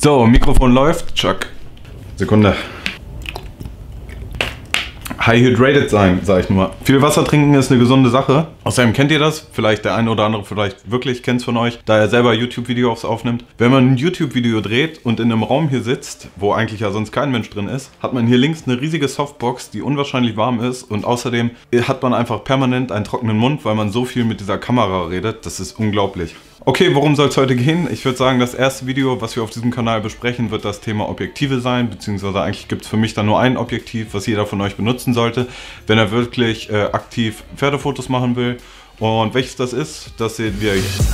So, Mikrofon läuft. Chuck. Sekunde. High hydrated sein, sag ich nur. Viel Wasser trinken ist eine gesunde Sache. Außerdem kennt ihr das, vielleicht der eine oder andere vielleicht wirklich kennt es von euch, da er selber YouTube-Videos aufnimmt. Wenn man ein YouTube-Video dreht und in einem Raum hier sitzt, wo eigentlich ja sonst kein Mensch drin ist, hat man hier links eine riesige Softbox, die unwahrscheinlich warm ist und außerdem hat man einfach permanent einen trockenen Mund, weil man so viel mit dieser Kamera redet. Das ist unglaublich. Okay, worum soll es heute gehen? Ich würde sagen, das erste Video, was wir auf diesem Kanal besprechen, wird das Thema Objektive sein, beziehungsweise eigentlich gibt es für mich da nur ein Objektiv, was jeder von euch benutzen sollte, wenn er wirklich äh, aktiv Pferdefotos machen will. Und welches das ist, das sehen wir jetzt.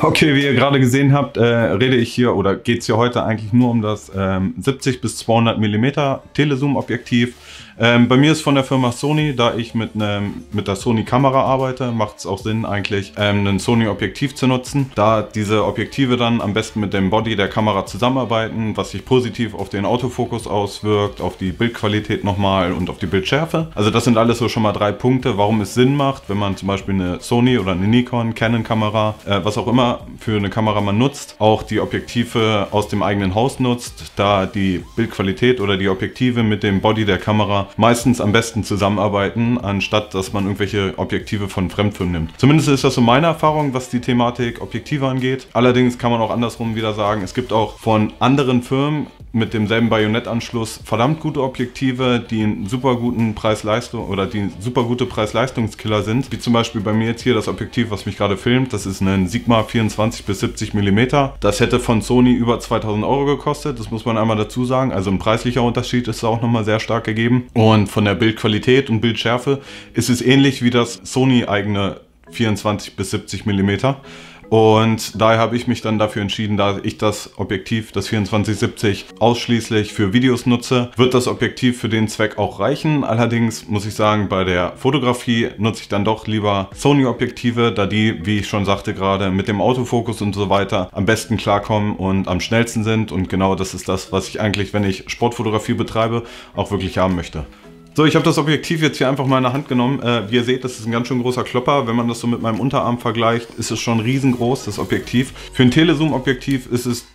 Okay, wie ihr gerade gesehen habt, äh, rede ich hier oder geht es hier heute eigentlich nur um das ähm, 70 bis 200 mm Telezoom-Objektiv. Ähm, bei mir ist von der Firma Sony, da ich mit, nem, mit der Sony Kamera arbeite, macht es auch Sinn eigentlich ähm, ein Sony Objektiv zu nutzen, da diese Objektive dann am besten mit dem Body der Kamera zusammenarbeiten, was sich positiv auf den Autofokus auswirkt, auf die Bildqualität nochmal und auf die Bildschärfe. Also das sind alles so schon mal drei Punkte, warum es Sinn macht, wenn man zum Beispiel eine Sony oder eine Nikon, Canon Kamera, äh, was auch immer für eine Kamera man nutzt, auch die Objektive aus dem eigenen Haus nutzt, da die Bildqualität oder die Objektive mit dem Body der Kamera meistens am besten zusammenarbeiten, anstatt dass man irgendwelche Objektive von Fremdfirmen nimmt. Zumindest ist das so meine Erfahrung, was die Thematik Objektive angeht. Allerdings kann man auch andersrum wieder sagen, es gibt auch von anderen Firmen mit demselben Bajonettanschluss verdammt gute Objektive, die einen super guten Preis-Leistung oder die super gute Preis-Leistungskiller sind. Wie zum Beispiel bei mir jetzt hier das Objektiv, was mich gerade filmt. Das ist ein Sigma 24 bis 70 mm. Das hätte von Sony über 2000 Euro gekostet. Das muss man einmal dazu sagen. Also ein preislicher Unterschied ist auch nochmal sehr stark gegeben. Und von der Bildqualität und Bildschärfe ist es ähnlich wie das Sony eigene 24 bis 70 mm. Und daher habe ich mich dann dafür entschieden, da ich das Objektiv, das 2470, ausschließlich für Videos nutze, wird das Objektiv für den Zweck auch reichen. Allerdings muss ich sagen, bei der Fotografie nutze ich dann doch lieber Sony-Objektive, da die, wie ich schon sagte gerade, mit dem Autofokus und so weiter am besten klarkommen und am schnellsten sind. Und genau das ist das, was ich eigentlich, wenn ich Sportfotografie betreibe, auch wirklich haben möchte. So, ich habe das Objektiv jetzt hier einfach mal in der Hand genommen. Äh, wie ihr seht, das ist ein ganz schön großer Klopper. Wenn man das so mit meinem Unterarm vergleicht, ist es schon riesengroß, das Objektiv. Für ein Telezoom-Objektiv ist es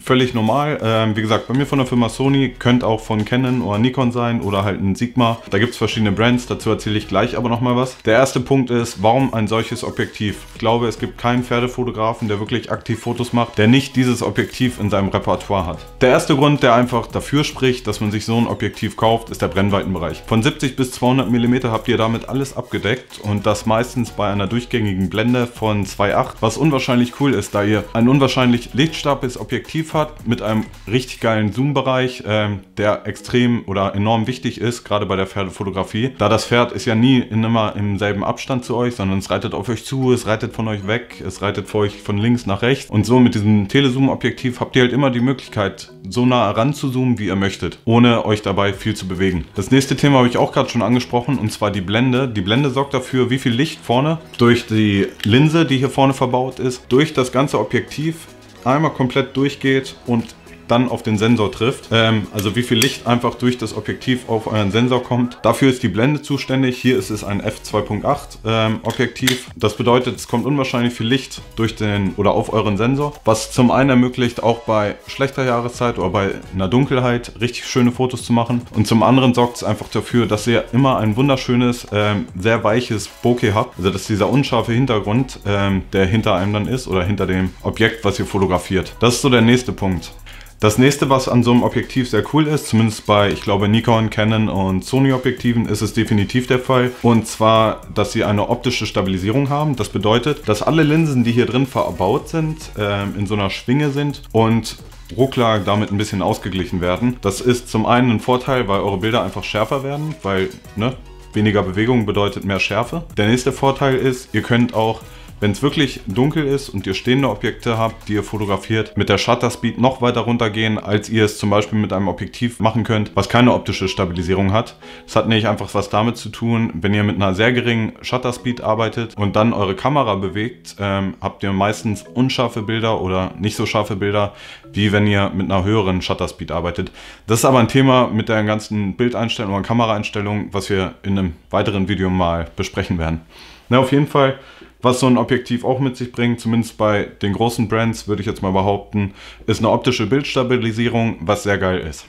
völlig normal. Ähm, wie gesagt, bei mir von der Firma Sony, könnte auch von Canon oder Nikon sein oder halt ein Sigma. Da gibt es verschiedene Brands, dazu erzähle ich gleich aber nochmal was. Der erste Punkt ist, warum ein solches Objektiv? Ich glaube, es gibt keinen Pferdefotografen, der wirklich aktiv Fotos macht, der nicht dieses Objektiv in seinem Repertoire hat. Der erste Grund, der einfach dafür spricht, dass man sich so ein Objektiv kauft, ist der Brennweitenbereich. Von 70 bis 200 mm habt ihr damit alles abgedeckt und das meistens bei einer durchgängigen Blende von 2.8, was unwahrscheinlich cool ist, da ihr ein unwahrscheinlich lichtstarkes Objektiv Hat mit einem richtig geilen Zoom-Bereich, ähm, der extrem oder enorm wichtig ist, gerade bei der Pferdefotografie. Da das Pferd ist ja nie immer im selben Abstand zu euch, sondern es reitet auf euch zu, es reitet von euch weg, es reitet vor euch von links nach rechts. Und so mit diesem Telezoom-Objektiv habt ihr halt immer die Möglichkeit, so nah ranzuzoomen, wie ihr möchtet, ohne euch dabei viel zu bewegen. Das nächste Thema habe ich auch gerade schon angesprochen, und zwar die Blende. Die Blende sorgt dafür, wie viel Licht vorne durch die Linse, die hier vorne verbaut ist, durch das ganze Objektiv einmal komplett durchgeht und dann auf den Sensor trifft. Ähm, also wie viel Licht einfach durch das Objektiv auf euren Sensor kommt. Dafür ist die Blende zuständig. Hier ist es ein f2.8 ähm, Objektiv. Das bedeutet, es kommt unwahrscheinlich viel Licht durch den oder auf euren Sensor, was zum einen ermöglicht, auch bei schlechter Jahreszeit oder bei einer Dunkelheit richtig schöne Fotos zu machen. Und zum anderen sorgt es einfach dafür, dass ihr immer ein wunderschönes, ähm, sehr weiches Bokeh habt. Also dass dieser unscharfe Hintergrund, ähm, der hinter einem dann ist oder hinter dem Objekt, was ihr fotografiert. Das ist so der nächste Punkt. Das nächste, was an so einem Objektiv sehr cool ist, zumindest bei, ich glaube, Nikon, Canon und Sony Objektiven, ist es definitiv der Fall. Und zwar, dass sie eine optische Stabilisierung haben. Das bedeutet, dass alle Linsen, die hier drin verbaut sind, äh, in so einer Schwinge sind und Ruckler damit ein bisschen ausgeglichen werden. Das ist zum einen ein Vorteil, weil eure Bilder einfach schärfer werden, weil ne, weniger Bewegung bedeutet mehr Schärfe. Der nächste Vorteil ist, ihr könnt auch Wenn es wirklich dunkel ist und ihr stehende Objekte habt, die ihr fotografiert, mit der Shutter Speed noch weiter runtergehen, als ihr es zum Beispiel mit einem Objektiv machen könnt, was keine optische Stabilisierung hat. Das hat nämlich einfach was damit zu tun, wenn ihr mit einer sehr geringen Shutter Speed arbeitet und dann eure Kamera bewegt, ähm, habt ihr meistens unscharfe Bilder oder nicht so scharfe Bilder, wie wenn ihr mit einer höheren Shutter Speed arbeitet. Das ist aber ein Thema mit der ganzen Bildeinstellung und Kameraeinstellung, was wir in einem weiteren Video mal besprechen werden. Na, auf jeden Fall was so ein Objektiv auch mit sich bringt, zumindest bei den großen Brands, würde ich jetzt mal behaupten, ist eine optische Bildstabilisierung, was sehr geil ist.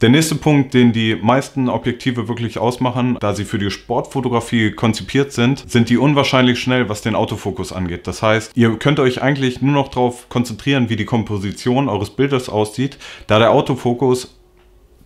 Der nächste Punkt, den die meisten Objektive wirklich ausmachen, da sie für die Sportfotografie konzipiert sind, sind die unwahrscheinlich schnell, was den Autofokus angeht. Das heißt, ihr könnt euch eigentlich nur noch darauf konzentrieren, wie die Komposition eures Bildes aussieht, da der Autofokus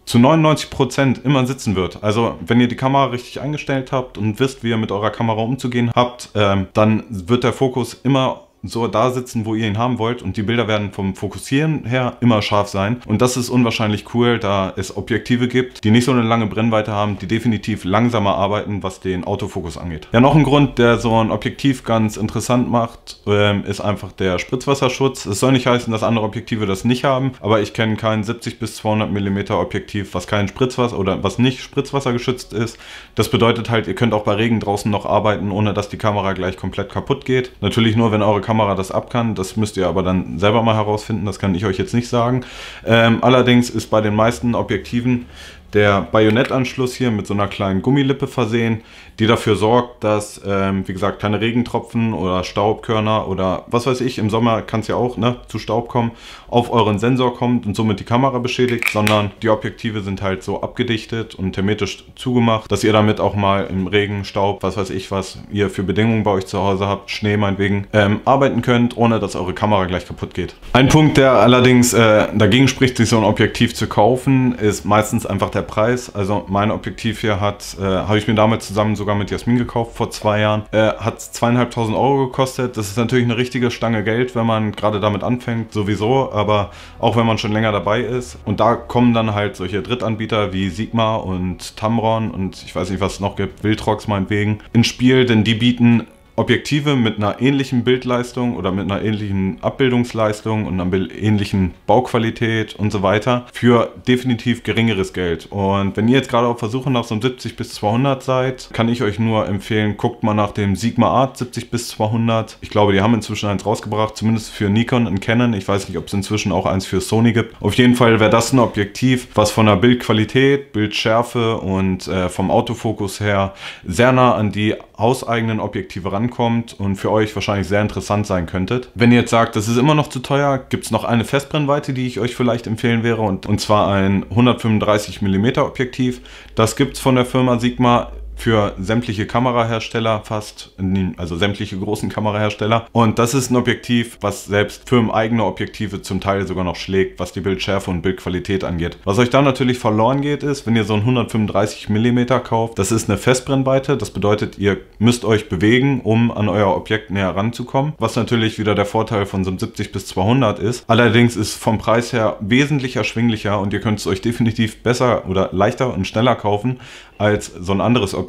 zu 99% immer sitzen wird. Also wenn ihr die Kamera richtig eingestellt habt und wisst, wie ihr mit eurer Kamera umzugehen habt, ähm, dann wird der Fokus immer so da sitzen, wo ihr ihn haben wollt und die Bilder werden vom Fokussieren her immer scharf sein und das ist unwahrscheinlich cool, da es Objektive gibt, die nicht so eine lange Brennweite haben, die definitiv langsamer arbeiten, was den Autofokus angeht. Ja, noch ein Grund, der so ein Objektiv ganz interessant macht, ähm, ist einfach der Spritzwasserschutz. Es soll nicht heißen, dass andere Objektive das nicht haben, aber ich kenne kein 70 bis 200 mm Objektiv, was kein Spritzwasser oder was nicht Spritzwasser geschützt ist. Das bedeutet halt, ihr könnt auch bei Regen draußen noch arbeiten, ohne dass die Kamera gleich komplett kaputt geht. Natürlich nur, wenn eure Kamera Kamera das ab kann. Das müsst ihr aber dann selber mal herausfinden. Das kann ich euch jetzt nicht sagen. Ähm, allerdings ist bei den meisten Objektiven der Bajonettanschluss hier mit so einer kleinen Gummilippe versehen, die dafür sorgt, dass, ähm, wie gesagt, keine Regentropfen oder Staubkörner oder was weiß ich, im Sommer kann es ja auch ne, zu Staub kommen, auf euren Sensor kommt und somit die Kamera beschädigt, sondern die Objektive sind halt so abgedichtet und hermetisch zugemacht, dass ihr damit auch mal im Regen, Staub, was weiß ich was ihr für Bedingungen bei euch zu Hause habt, Schnee meinetwegen, ähm, arbeiten könnt, ohne dass eure Kamera gleich kaputt geht. Ein Punkt, der allerdings äh, dagegen spricht, sich so ein Objektiv zu kaufen, ist meistens einfach der Preis. Also mein Objektiv hier hat, äh, habe ich mir damals zusammen sogar mit Jasmin gekauft vor zwei Jahren, äh, hat zweieinhalbtausend Euro gekostet. Das ist natürlich eine richtige Stange Geld, wenn man gerade damit anfängt, sowieso, aber auch wenn man schon länger dabei ist. Und da kommen dann halt solche Drittanbieter wie Sigma und Tamron und ich weiß nicht, was es noch gibt, Wildrox meinetwegen, ins Spiel, denn die bieten Objektive mit einer ähnlichen Bildleistung oder mit einer ähnlichen Abbildungsleistung und einer ähnlichen Bauqualität und so weiter für definitiv geringeres Geld. Und wenn ihr jetzt gerade auf Versuche nach so einem 70 bis 200 seid, kann ich euch nur empfehlen, guckt mal nach dem Sigma Art 70 bis 200. Ich glaube, die haben inzwischen eins rausgebracht, zumindest für Nikon und Canon. Ich weiß nicht, ob es inzwischen auch eins für Sony gibt. Auf jeden Fall wäre das ein Objektiv, was von der Bildqualität, Bildschärfe und äh, vom Autofokus her sehr nah an die hauseigenen Objektive ran rankommt und für euch wahrscheinlich sehr interessant sein könntet. Wenn ihr jetzt sagt, das ist immer noch zu teuer, gibt es noch eine Festbrennweite, die ich euch vielleicht empfehlen wäre und, und zwar ein 135 mm Objektiv. Das gibt es von der Firma Sigma für sämtliche Kamerahersteller fast, also sämtliche großen Kamerahersteller. Und das ist ein Objektiv, was selbst firmeneigene Objektive zum Teil sogar noch schlägt, was die Bildschärfe und Bildqualität angeht. Was euch da natürlich verloren geht, ist, wenn ihr so ein 135 mm kauft, das ist eine Festbrennweite. Das bedeutet, ihr müsst euch bewegen, um an euer Objekt näher ranzukommen. Was natürlich wieder der Vorteil von so einem 70 bis 200 ist. Allerdings ist vom Preis her wesentlich erschwinglicher und ihr könnt es euch definitiv besser oder leichter und schneller kaufen als so ein anderes Objektiv.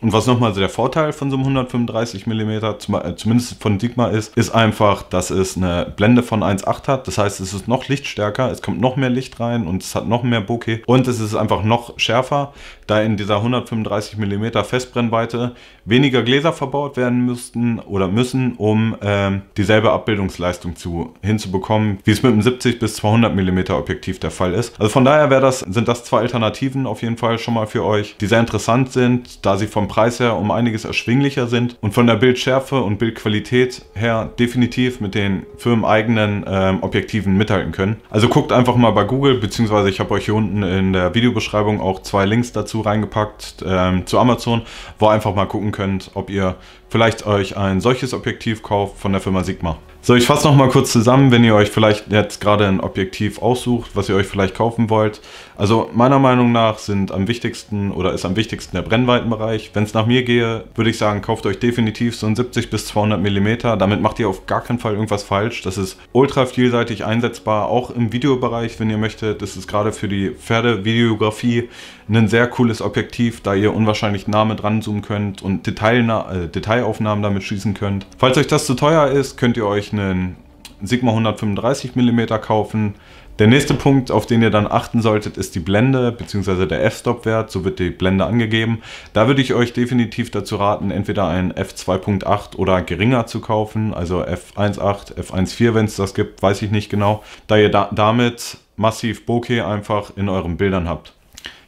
Und was nochmal so der Vorteil von so einem 135 mm, äh, zumindest von Sigma ist, ist einfach, dass es eine Blende von 1,8 hat. Das heißt, es ist noch lichtstärker, es kommt noch mehr Licht rein und es hat noch mehr Bokeh und es ist einfach noch schärfer, da in dieser 135 mm Festbrennweite weniger Gläser verbaut werden müssten oder müssen, um ähm, dieselbe Abbildungsleistung zu, hinzubekommen, wie es mit einem 70 bis 200 mm Objektiv der Fall ist. Also von daher das, sind das zwei Alternativen auf jeden Fall schon mal für euch, die sehr interessant sind, da sie vom Preis her um einiges erschwinglicher sind und von der Bildschärfe und Bildqualität her definitiv mit den firmeneigenen ähm, Objektiven mithalten können. Also guckt einfach mal bei Google, beziehungsweise ich habe euch hier unten in der Videobeschreibung auch zwei Links dazu reingepackt ähm, zu Amazon, wo ihr einfach mal gucken könnt, ob ihr vielleicht euch ein solches Objektiv kauft von der Firma Sigma. So, ich fasse nochmal kurz zusammen, wenn ihr euch vielleicht jetzt gerade ein Objektiv aussucht, was ihr euch vielleicht kaufen wollt. Also meiner Meinung nach sind am wichtigsten oder ist am wichtigsten der Brennweitenbereich. Wenn es nach mir gehe, würde ich sagen, kauft euch definitiv so ein 70 bis 200 mm. Damit macht ihr auf gar keinen Fall irgendwas falsch. Das ist ultra vielseitig einsetzbar, auch im Videobereich, wenn ihr möchtet. Das ist gerade für die Pferdevideografie ein sehr cooles Objektiv, da ihr unwahrscheinlich nah mit ranzoomen könnt und Detailna äh, Detailaufnahmen damit schießen könnt. Falls euch das zu teuer ist, könnt ihr euch einen Sigma 135 mm kaufen. Der nächste Punkt, auf den ihr dann achten solltet, ist die Blende bzw. der f-Stop-Wert. So wird die Blende angegeben. Da würde ich euch definitiv dazu raten, entweder ein f2.8 oder geringer zu kaufen, also f1.8, f1.4, wenn es das gibt, weiß ich nicht genau, da ihr da damit massiv Bokeh einfach in euren Bildern habt.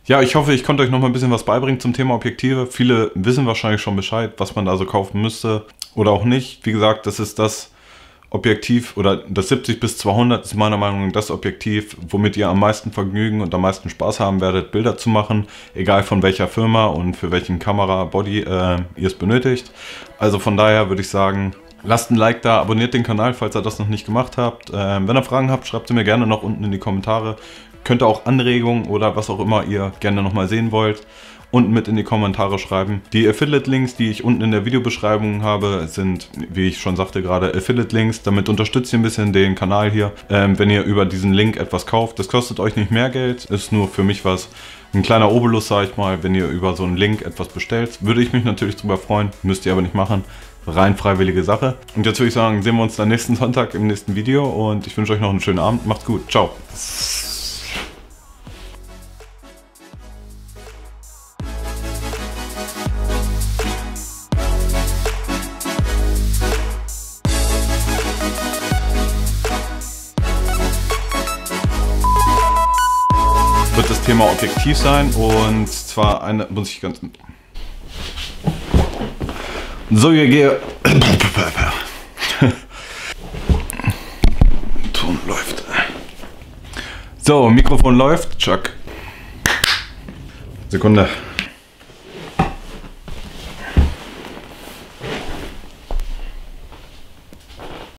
Ja, ich hoffe, ich konnte euch noch mal ein bisschen was beibringen zum Thema Objektive. Viele wissen wahrscheinlich schon Bescheid, was man da so kaufen müsste oder auch nicht. Wie gesagt, das ist das Objektiv oder das 70 bis 200 ist meiner Meinung nach das Objektiv, womit ihr am meisten Vergnügen und am meisten Spaß haben werdet, Bilder zu machen, egal von welcher Firma und für welchen Kamera-Body äh, ihr es benötigt. Also von daher würde ich sagen, lasst ein Like da, abonniert den Kanal, falls ihr das noch nicht gemacht habt. Ähm, wenn ihr Fragen habt, schreibt sie mir gerne noch unten in die Kommentare. Könnt ihr auch Anregungen oder was auch immer ihr gerne nochmal sehen wollt unten mit in die Kommentare schreiben. Die Affiliate-Links, die ich unten in der Videobeschreibung habe, sind, wie ich schon sagte gerade, Affiliate-Links. Damit unterstützt ihr ein bisschen den Kanal hier, ähm, wenn ihr über diesen Link etwas kauft. Das kostet euch nicht mehr Geld, ist nur für mich was, ein kleiner Obolus, sag ich mal, wenn ihr über so einen Link etwas bestellt. Würde ich mich natürlich drüber freuen, müsst ihr aber nicht machen. Rein freiwillige Sache. Und jetzt würde ich sagen, sehen wir uns dann nächsten Sonntag im nächsten Video und ich wünsche euch noch einen schönen Abend. Macht's gut. Ciao. Objektiv sein und zwar eine, muss ich ganz... So, wir gehen... Ton läuft. So, Mikrofon läuft. Chuck. Sekunde.